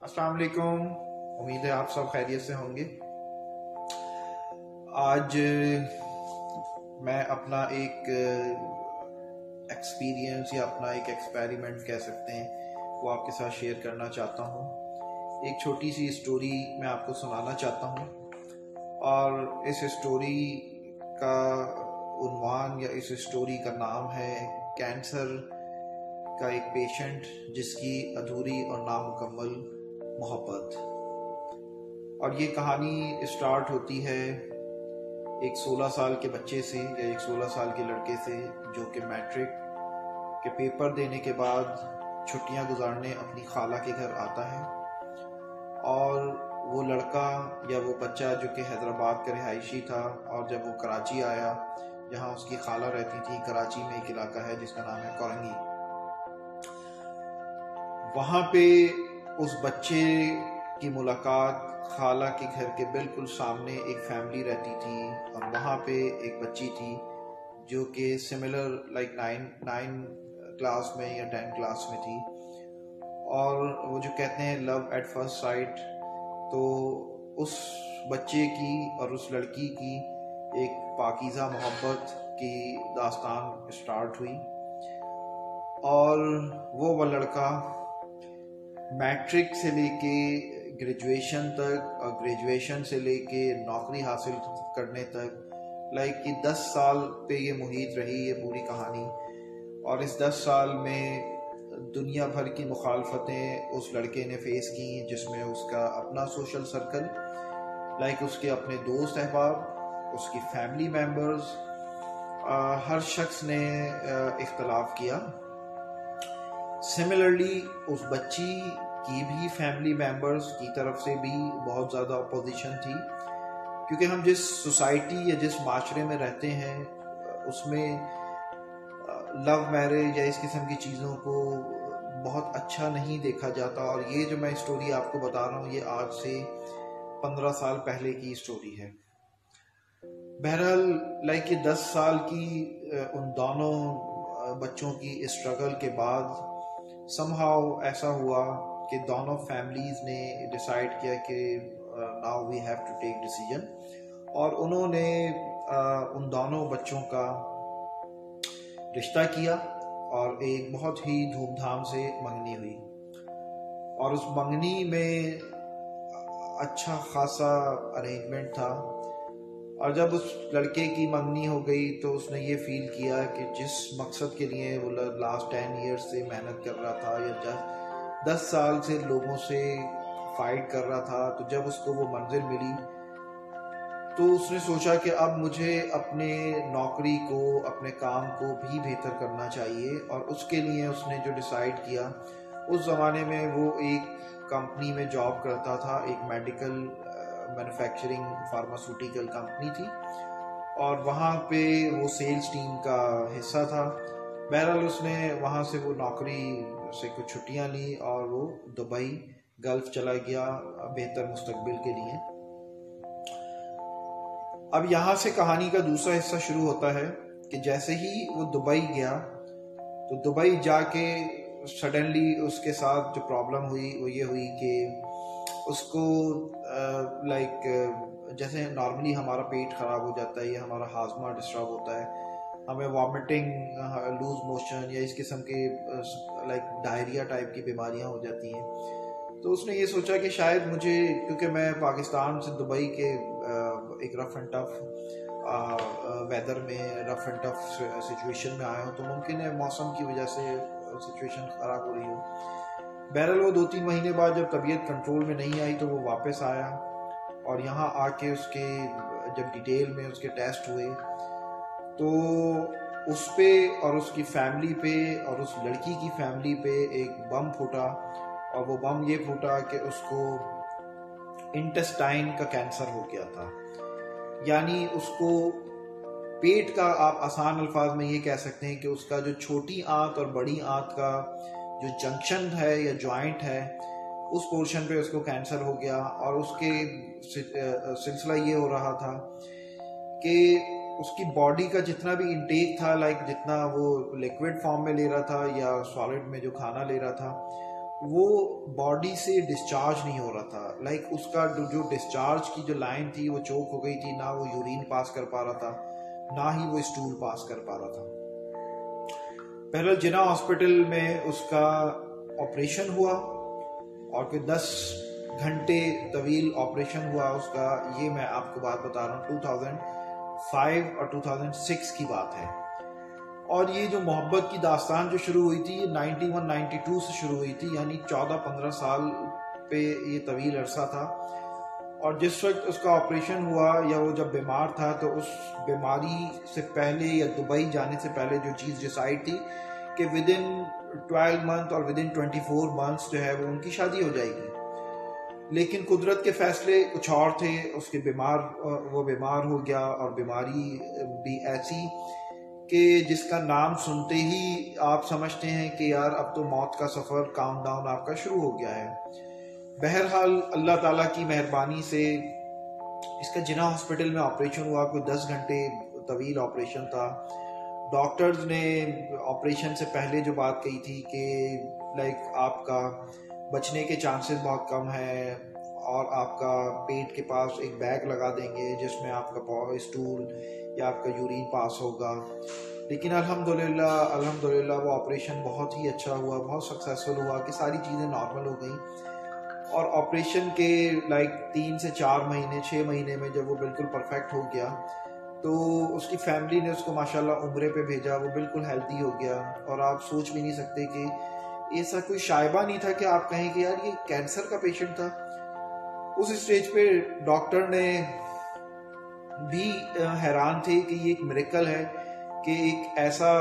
السلام علیکم۔ امید ہے آپ سب خیریت سے ہوں گے۔ آج میں اپنا ایک ایکسپیرینس یا اپنا ایک ایکسپیریمنٹ کہہ سکتے ہیں، وہ آپ کے ساتھ شیئر کرنا چاہتا ہوں۔ ایک چھوٹی سی اسٹوری میں آپ کو سنانا چاہتا ہوں۔ اور اس اسٹوری کا عنوان یا اس اسٹوری کا نام ہے کینسر کا ایک پیشنٹ جس کی ادھوری اور نامکمل محبت۔ اور یہ کہانی اسٹارٹ ہوتی ہے ایک سولہ سال کے بچے سے، یا ایک سولہ سال کے لڑکے سے، جو کہ میٹرک کے پیپر دینے کے بعد چھٹیاں گزارنے اپنی خالہ کے گھر آتا ہے۔ اور وہ لڑکا یا وہ بچہ جو کہ حیدرآباد کا رہائشی تھا، اور جب وہ کراچی آیا جہاں اس کی خالہ رہتی تھی، کراچی میں ایک علاقہ ہے جس کا نام ہے کورنگی۔ وہاں پہ اس بچے کی ملاقات، خالہ کے گھر کے بالکل سامنے ایک فیملی رہتی تھی اور وہاں پہ ایک بچی تھی جو کہ similar like nine nine class میں یا ٹین کلاس میں تھی اور وہ جو کہتے ہیں لو ایٹ فرسٹ سائٹ تو اس بچے کی اور اس لڑکی کی ایک پاکیزہ محبت کی داستان اسٹارٹ ہوئی اور وہ وہ لڑکا میٹرک سے لے کے گریجویشن تک اور گریجویشن سے لے کے نوکری حاصل کرنے تک، لائک کہ دس سال پہ یہ محیط رہی، یہ پوری کہانی۔ اور اس دس سال میں دنیا بھر کی مخالفتیں اس لڑکے نے فیس کی، جس میں اس کا اپنا سوشل سرکل لائک اس کے اپنے دوست احباب، اس کی فیملی ممبرز ہر شخص نے اختلاف کیا۔ سملرلی اس بچی کی بھی فیملی ممبرز کی طرف سے بھی بہت زیادہ اپوزیشن تھی۔ کیونکہ ہم جس سوسائٹی یا جس معاشرے میں رہتے ہیں، اس میں لو میرج یا اس قسم کی چیزوں کو بہت اچھا نہیں دیکھا جاتا۔ اور یہ جو میں اسٹوری آپ کو بتا رہا ہوں، یہ آج سے پندرہ سال پہلے کی اسٹوری ہے۔ بہرحال لائک یہ دس سال کی، ان دونوں بچوں کی اسٹرگل کے بعد سم ہاؤ ایسا ہوا کہ دونوں فیملیز نے ڈیسائیڈ کیا کہ now we have to take decision اور انہوں نے ان دونوں بچوں کا رشتہ کیا اور ایک بہت ہی دھوم دھام سے منگنی ہوئی۔ اور اس منگنی میں اچھا خاصا ارینجمنٹ تھا۔ اور جب اس لڑکے کی منگنی ہو گئی تو اس نے یہ فیل کیا کہ جس مقصد کے لیے وہ لاسٹ ٹین ایئرس سے محنت کر رہا تھا یا دس سال سے لوگوں سے فائٹ کر رہا تھا، تو جب اس کو وہ منزل ملی، تو اس نے سوچا کہ اب مجھے اپنے نوکری کو، اپنے کام کو بھی بہتر کرنا چاہیے۔ اور اس کے لیے اس نے جو ڈیسائیڈ کیا، اس زمانے میں وہ ایک کمپنی میں جاب کرتا تھا، ایک میڈیکل مینوفیکچرنگ فارماسوٹیکل کمپنی تھی اور وہاں پہ وہ سیلز ٹیم کا حصہ تھا۔ بہرحال اس نے وہاں سے وہ نوکری سے کچھ چھٹیاں لی اور وہ دبئی گلف چلا گیا بہتر مستقبل کے لیے۔ اب یہاں سے کہانی کا دوسرا حصہ شروع ہوتا ہے کہ جیسے ہی وہ دبئی گیا تو دبئی جا کے سڈنلی اس کے ساتھ جو پرابلم ہوئی وہ یہ ہوئی کہ اس کو لائک جیسے نارملی ہمارا پیٹ خراب ہو جاتا ہے یا ہمارا ہاضمہ ڈسٹرب ہوتا ہے، ہمیں وامٹنگ لوز موشن یا اس قسم کے لائک ڈائریا ٹائپ کی بیماریاں ہو جاتی ہیں۔ تو اس نے یہ سوچا کہ شاید مجھے، کیونکہ میں پاکستان سے دبئی کے ایک رف اینڈ ٹف ویدر میں رف اینڈ ٹف سچویشن میں آیا ہوں، تو ممکن ہے موسم کی وجہ سے سچویشن خراب ہو رہی ہو۔ بہرحال وہ دو تین مہینے بعد جب طبیعت کنٹرول میں نہیں آئی تو وہ واپس آیا اور یہاں آ کے اس کے جب ڈیٹیل میں اس کے ٹیسٹ ہوئے تو اس پہ اور اس کی فیملی پہ اور اس لڑکی کی فیملی پہ ایک بم پھوٹا اور وہ بم یہ پھوٹا کہ اس کو انٹسٹائن کا کینسر ہو گیا تھا۔ یعنی اس کو پیٹ کا آپ آسان الفاظ میں یہ کہہ سکتے ہیں کہ اس کا جو چھوٹی آنت اور بڑی آنت کا جو جنکشن ہے یا جوائنٹ ہے، اس پورشن پہ اس کو کینسر ہو گیا اور اس کے سلسلہ یہ ہو رہا تھا کہ اس کی باڈی کا جتنا بھی انٹیک تھا لائک جتنا وہ لیکوڈ فارم میں لے رہا تھا یا سالڈ میں جو کھانا لے رہا تھا، وہ باڈی سے ڈسچارج نہیں ہو رہا تھا۔ لائک اس کا جو ڈسچارج کی جو لائن تھی، وہ چوک ہو گئی تھی، نہ وہ یورین پاس کر پا رہا تھا، نہ ہی وہ اسٹول پاس کر پا رہا تھا۔ پہلے جنا ہاسپٹل میں اس کا آپریشن ہوا اور پھر دس گھنٹے طویل آپریشن ہوا اس کا، یہ میں آپ کو بات بتا رہا ہوں ٹو تھاؤزینڈ فائیو اور ٹو تھاؤزینڈ سکس کی بات ہے۔ اور یہ جو محبت کی داستان جو شروع ہوئی تھی، یہ نائنٹی ون نائنٹی ٹو سے شروع ہوئی تھی یعنی چودہ پندرہ سال پہ یہ طویل عرصہ تھا۔ اور جس وقت اس کا آپریشن ہوا یا وہ جب بیمار تھا تو اس بیماری سے پہلے یا دبئی جانے سے پہلے جو چیز ڈسائڈ تھی کہ ود ان ٹویلو منتھ اور within twenty four months جو ہے وہ ان کی شادی ہو جائے گی۔ لیکن قدرت کے فیصلے کچھ اور تھے، اس کے بیمار، وہ بیمار ہو گیا اور بیماری بھی ایسی کہ جس کا نام سنتے ہی آپ سمجھتے ہیں کہ یار اب تو موت کا سفر کاؤنٹ ڈاؤن آپ کا شروع ہو گیا ہے۔ بہرحال اللہ تعالیٰ کی مہربانی سے اس کا جنا ہاسپٹل میں آپریشن ہوا، کوئی دس گھنٹے طویل آپریشن تھا۔ ڈاکٹرز نے آپریشن سے پہلے جو بات کہی تھی کہ لائک آپ کا بچنے کے چانسز بہت کم ہیں اور آپ کا پیٹ کے پاس ایک بیگ لگا دیں گے جس میں آپ کا اسٹول یا آپ کا یورین پاس ہوگا۔ لیکن الحمدللہ الحمدللہ وہ آپریشن بہت ہی اچھا ہوا، بہت سکسیزفل ہوا کہ ساری چیزیں نارمل ہو گئیں۔ اور آپریشن کے لائک تین سے چار مہینے، چھ مہینے میں جب وہ بالکل پرفیکٹ ہو گیا، تو اس کی فیملی نے اس کو ماشاءاللہ عمرے پہ بھیجا، وہ بالکل ہیلدی ہو گیا۔ اور آپ سوچ بھی نہیں سکتے کہ ایسا کوئی شائبہ نہیں تھا کہ آپ کہیں کہ یار یہ کینسر کا پیشنٹ تھا۔ اس اسٹیج پہ ڈاکٹر نے بھی حیران تھے کہ یہ ایک میریکل ہے۔ کہ ایک ایسا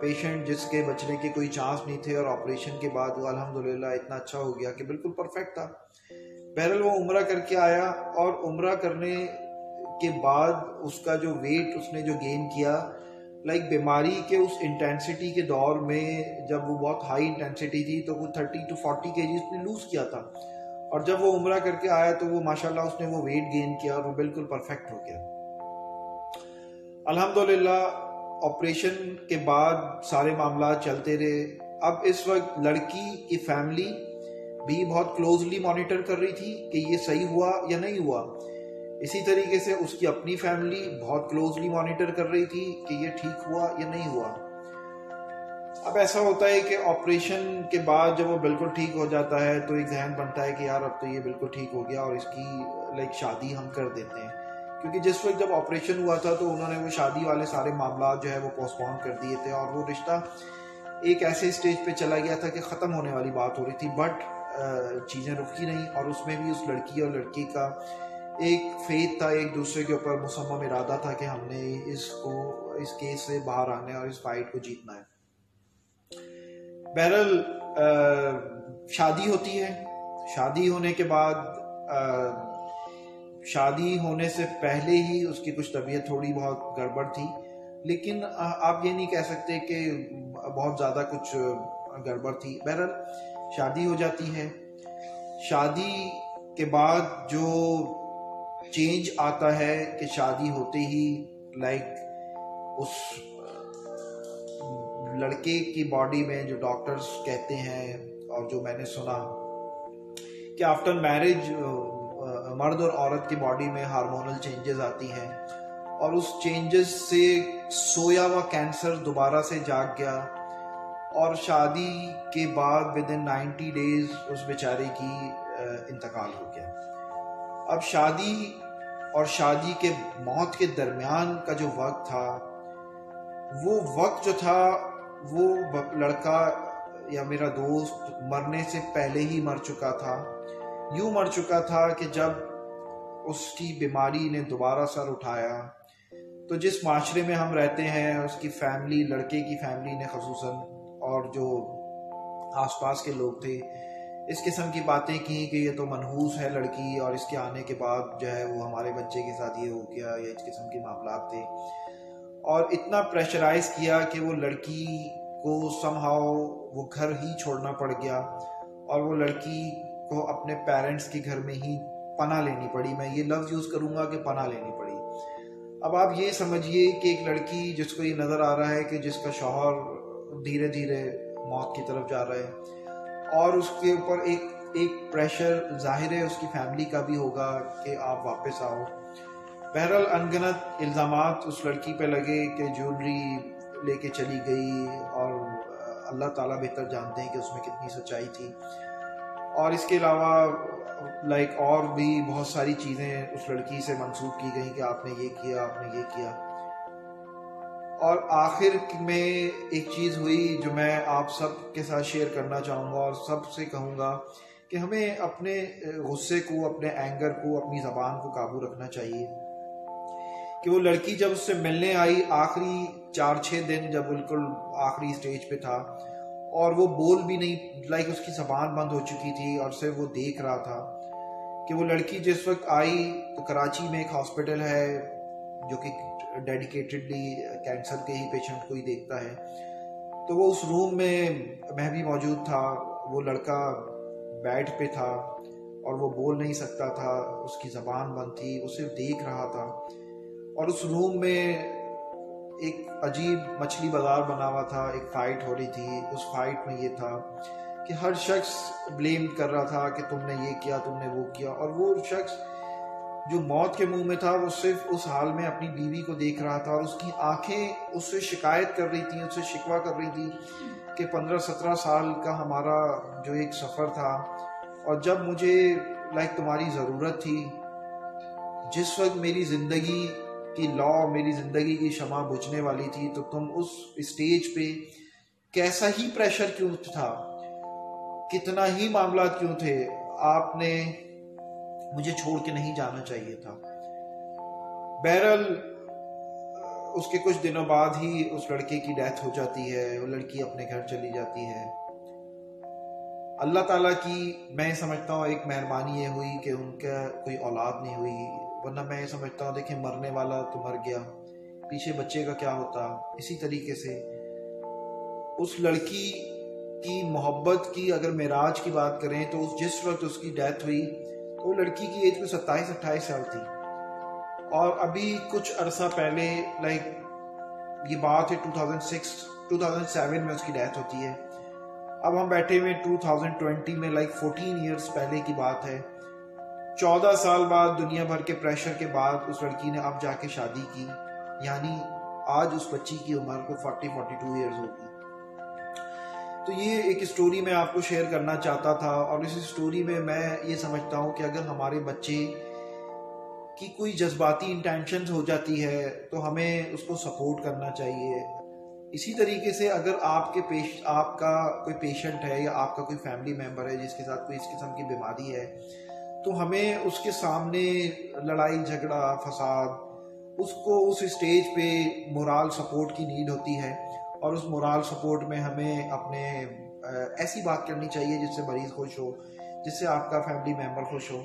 پیشنٹ جس کے بچنے کے کوئی چانس نہیں تھے اور آپریشن کے بعد وہ الحمدللہ اتنا اچھا ہو گیا کہ بالکل پرفیکٹ تھا۔ بہرحال وہ عمرہ کر کے آیا اور عمرہ کرنے کے بعد اس کا جو ویٹ اس نے جو گین کیا لائک بیماری کے اس انٹینسٹی کے دور میں جب وہ بہت ہائی انٹینسٹی تھی تو وہ تھرٹی ٹو فورٹی کے جی اس نے لوز کیا تھا۔ اور جب وہ عمرہ کر کے آیا تو وہ ماشاءاللہ اس نے وہ ویٹ گین کیا اور وہ بالکل پرفیکٹ ہو گیا۔ الحمدللہ آپریشن کے بعد سارے معاملات چلتے رہے۔ اب اس وقت لڑکی کی فیملی بھی بہت کلوزلی مانیٹر کر رہی تھی کہ یہ صحیح ہوا یا نہیں ہوا۔ اسی طریقے سے اس کی اپنی فیملی بہت کلوزلی مانیٹر کر رہی تھی کہ یہ ٹھیک ہوا یا نہیں ہوا۔ اب ایسا ہوتا ہے کہ آپریشن کے بعد جب وہ بالکل ٹھیک ہو جاتا ہے تو ایک ذہن بنتا ہے کہ یار اب تو یہ بالکل ٹھیک ہو گیا اور اس کی لائک شادی ہم کر دیتے ہیں۔ کیونکہ جس وقت جب آپریشن ہوا تھا تو انہوں نے وہ شادی والے سارے معاملات جو ہے وہ پوسٹ کر دیے تھے اور وہ رشتہ ایک ایسے اسٹیج پہ چلا گیا تھا کہ ختم ہونے والی بات ہو رہی تھی بٹ چیزیں رکی نہیں اور اس میں بھی اس لڑکی اور لڑکی کا ایک فیت تھا، ایک دوسرے کے اوپر مسمم ارادہ تھا کہ ہم نے اس کو، اس کیس سے باہر آنے اور اس فائٹ کو جیتنا ہے۔ بہرحال شادی ہوتی ہے۔ شادی ہونے کے بعد شادی ہونے سے پہلے ہی اس کی کچھ طبیعت تھوڑی بہت گڑبڑ تھی۔ لیکن آپ یہ نہیں کہہ سکتے کہ بہت زیادہ کچھ گڑبڑ تھی۔ بہرحال، شادی ہو جاتی ہے۔ شادی کے بعد جو چینج آتا ہے کہ شادی ہوتے ہی، لائک اس لڑکے کی باڈی میں جو ڈاکٹرز کہتے ہیں اور جو میں نے سنا کہ آفٹر میرج مرد اور عورت کی باڈی میں ہارمونل چینجز آتی ہیں۔ اور اس چینجز سے سویا ہوا کینسر دوبارہ سے جاگ گیا۔ اور شادی کے بعد ود ان نائنٹی ڈیز اس بیچارے کی انتقال ہو گیا۔ اب شادی اور شادی کے موت کے درمیان کا جو وقت تھا، وہ وقت جو تھا، وہ لڑکا یا میرا دوست مرنے سے پہلے ہی مر چکا تھا۔ یوں مر چکا تھا کہ جب اس کی بیماری نے دوبارہ سر اٹھایا، تو جس معاشرے میں ہم رہتے ہیں، اس کی فیملی لڑکے کی فیملی نے خصوصاً، اور جو آس پاس کے لوگ تھے، اس قسم کی باتیں کی کہ یہ تو منحوس ہے لڑکی، اور اس کے آنے کے بعد جو ہے وہ ہمارے بچے کے ساتھ یہ ہو گیا، یا اس قسم کے معاملات تھے۔ اور اتنا پریشرائز کیا کہ وہ لڑکی کو سم ہاؤ وہ گھر ہی چھوڑنا پڑ گیا، اور وہ لڑکی کو اپنے پیرنٹس کے گھر میں ہی پناہ لینی پڑی۔ میں یہ لفظ یوز کروں گا کہ پناہ لینی پڑی۔ اب آپ یہ سمجھیے کہ ایک لڑکی جس کو یہ نظر آ رہا ہے کہ جس کا شوہر دھیرے دھیرے موت کی طرف جا رہا ہے اور اس کے اوپر ایک ایک پریشر ظاہر ہے اس کی فیملی کا بھی ہوگا کہ آپ واپس آؤ۔ بہرحال انگنت الزامات اس لڑکی پہ لگے کہ جولری لے کے چلی گئی اور اللہ تعالیٰ بہتر جانتے ہیں کہ اس میں کتنی سچائی تھی۔ اور اس کے علاوہ لائک اور بھی بہت ساری چیزیں اس لڑکی سے منسوخ کی گئیں کہ آپ نے یہ کیا، آپ نے یہ کیا۔ اور آخر میں ایک چیز ہوئی جو میں آپ سب کے ساتھ شیئر کرنا چاہوں گا اور سب سے کہوں گا کہ ہمیں اپنے غصے کو، اپنے اینگر کو، اپنی زبان کو قابو رکھنا چاہیے۔ کہ وہ لڑکی جب اس سے ملنے آئی آخری چار چھ دن، جب بالکل آخری اسٹیج پہ تھا اور وہ بول بھی نہیں لائک اس کی زبان بند ہو چکی تھی اور صرف وہ دیکھ رہا تھا کہ وہ لڑکی جس وقت آئی تو کراچی میں ایک ہاسپٹل ہے جو کہ ڈیڈیکیٹڈلی کینسر کے ہی پیشنٹ کو ہی دیکھتا ہے۔ تو وہ اس روم میں میں بھی موجود تھا، وہ لڑکا بیڈ پہ تھا اور وہ بول نہیں سکتا تھا، اس کی زبان بند تھی، وہ صرف دیکھ رہا تھا۔ اور اس روم میں ایک عجیب مچھلی بازار بنا ہوا تھا، ایک فائٹ ہو رہی تھی۔ اس فائٹ میں یہ تھا کہ ہر شخص بلیم کر رہا تھا کہ تم نے یہ کیا، تم نے وہ کیا۔ اور وہ شخص جو موت کے منہ میں تھا، وہ صرف اس حال میں اپنی بیوی کو دیکھ رہا تھا اور اس کی آنکھیں اس سے شکایت کر رہی تھیں، اس سے شکوا کر رہی تھی کہ پندرہ سترہ سال کا ہمارا جو ایک سفر تھا۔ اور جب مجھے لائک تمہاری ضرورت تھی، جس وقت میری زندگی کی لا میری زندگی کی شمع بجھنے والی تھی، تو تم اس اسٹیج پہ کیسا ہی پریشر کیوں تھا؟ کتنا ہی معاملات کیوں تھے؟ آپ نے مجھے چھوڑ کے نہیں جانا چاہیے تھا۔ بہرحال، اس کے کچھ دنوں بعد ہی اس لڑکے کی ڈیتھ ہو جاتی ہے، وہ لڑکی اپنے گھر چلی جاتی ہے۔ اللہ تعالیٰ کی، میں سمجھتا ہوں، ایک مہربانی یہ ہوئی کہ ان کا کوئی اولاد نہیں ہوئی۔ ورنہ میں یہ سمجھتا ہوں، دیکھیں مرنے والا تو مر گیا، پیچھے بچے کا کیا ہوتا، اسی طریقے سے۔ اس لڑکی کی محبت کی اگر معراج کی بات کریں تو اس جس وقت اس کی ڈیتھ ہوئی، تو وہ لڑکی کی ایج میں ستائیس، اٹھائیس سال تھی۔ اور ابھی کچھ عرصہ پہلے لائک یہ بات ہے 2006 2007 میں اس کی ڈیتھ ہوتی ہے۔ اب ہم بیٹھے ہوئے 2020 میں لائک 14 ایئرس پہلے کی بات ہے۔ چودہ سال بعد دنیا بھر کے پریشر کے بعد اس لڑکی نے اب جا کے شادی کی۔ یعنی آج اس بچی کی عمر کو 40 42 ایئرز ہوگی۔ تو یہ ایک اسٹوری میں آپ کو شیئر کرنا چاہتا تھا اور اس اسٹوری میں میں یہ سمجھتا ہوں کہ اگر ہمارے بچے کی کوئی جذباتی انٹینشنز ہو جاتی ہے تو ہمیں اس کو سپورٹ کرنا چاہیے۔ اسی طریقے سے اگر آپ کے پیش، آپ کا کوئی پیشنٹ ہے یا آپ کا کوئی فیملی ممبر ہے جس کے ساتھ کوئی اس قسم کی بیماری ہے تو ہمیں اس کے سامنے لڑائی، جھگڑا، فساد، اس کو اس اسٹیج پہ مورال سپورٹ کی نیڈ ہوتی ہے اور اس مورال سپورٹ میں ہمیں اپنے ایسی بات کرنی چاہیے جس سے مریض خوش ہو، جس سے آپ کا فیملی ممبر خوش ہو۔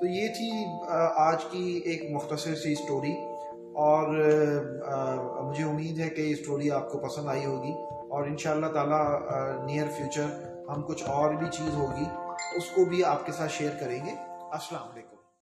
تو یہ تھی آج کی ایک مختصر سی اسٹوری اور مجھے امید ہے کہ یہ اسٹوری آپ کو پسند آئی ہوگی اور ان شاء اللہ تعالیٰ نیئر فیوچر ہم کچھ اور بھی چیز ہوگی، اس کو بھی آپ کے ساتھ شیئر کریں گے۔ السلام علیکم۔